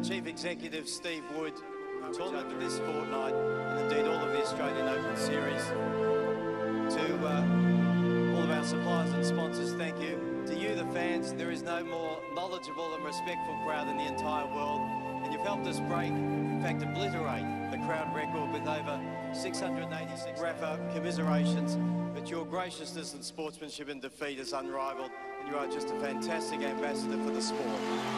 our Chief Executive, Steve Wood, tournament of this fortnight, and indeed all of the Australian Open Series. To uh, all of our suppliers and sponsors, thank you. To you, the fans, there is no more knowledgeable and respectful crowd in the entire world, and you've helped us break, in fact, obliterate the crowd record with over 686 Rafa commiserations. But your graciousness and sportsmanship in defeat is unrivaled, and you are just a fantastic ambassador for the sport.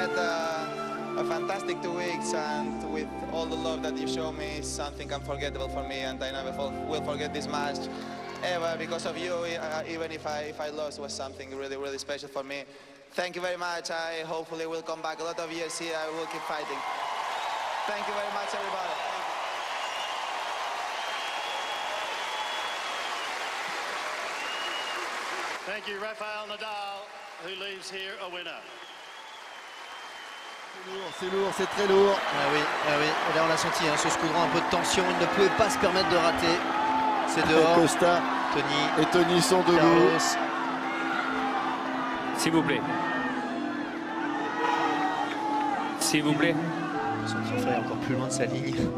Had a, a fantastic two weeks, and with all the love that you show me, it's something unforgettable for me, and I never will forget this match ever because of you. Uh, even if I if I lost, was something really really special for me. Thank you very much. I hopefully will come back a lot of years here. I will keep fighting. Thank you very much, everybody. Thank you, Rafael Nadal, who leaves here a winner. C'est lourd, c'est lourd, c'est très lourd. Ah oui, ah oui. Et là on l'a senti, hein, ce scoudron un peu de tension, il ne pouvait pas se permettre de rater. C'est dehors. Costa Tony, et Tony sont debout. S'il vous plaît. S'il vous plaît. Son petit frère est encore plus loin de sa ligne.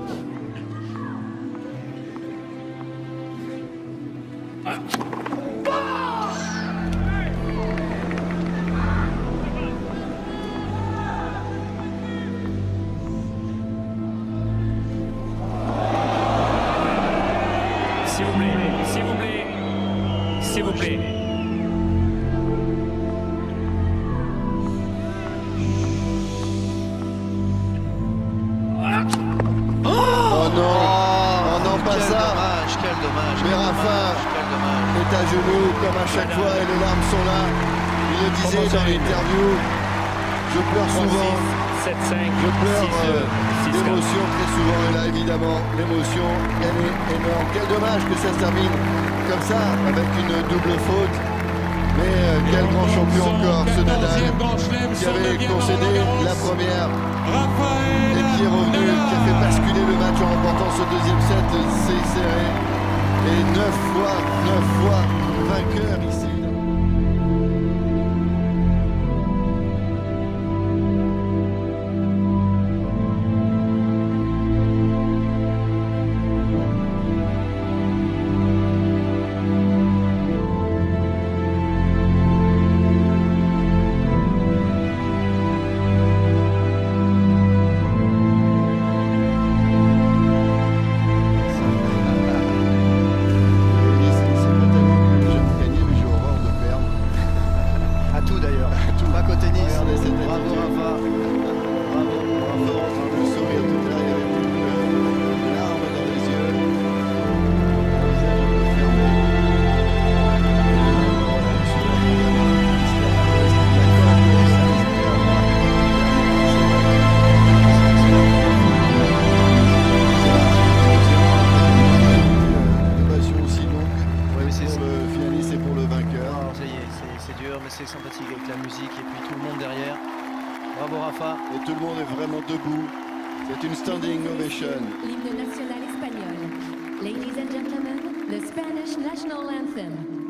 S'il vous plaît. S'il vous plaît. S'il vous plaît. Oh non Oh non, pas quel ça dommage, quel dommage. Mais quel Rafa est à genoux comme à chaque fois et les larmes sont là. Il le disait dans l'interview. Je pleure souvent. 7-5. Je pleure 6-2. euh, 6-4. d'émotion très souvent et là évidemment l'émotion elle est énorme. Quel dommage que ça se termine comme ça avec une double faute. Mais euh, quel grand champion encore ce Nadal qui avait concédé la première et qui est revenu, qui a fait basculer le match en remportant ce deuxième set, c'est serré. Et neuf fois, neuf fois vainqueur ici. Et tout le monde est vraiment debout. C'est une standing ovation. L'hymne national espagnol. Ladies and gentlemen, the Spanish national anthem.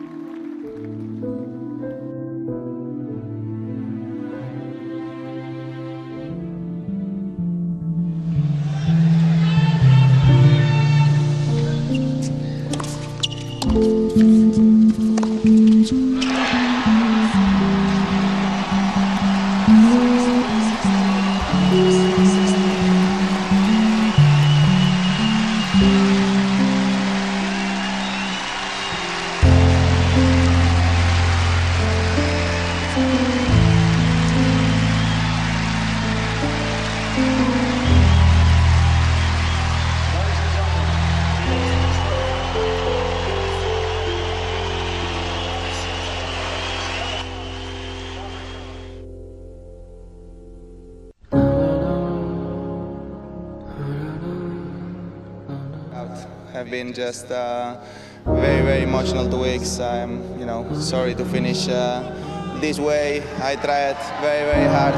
have been just uh, very, very emotional two weeks. I'm, you know, sorry to finish uh, this way. I tried very, very hard.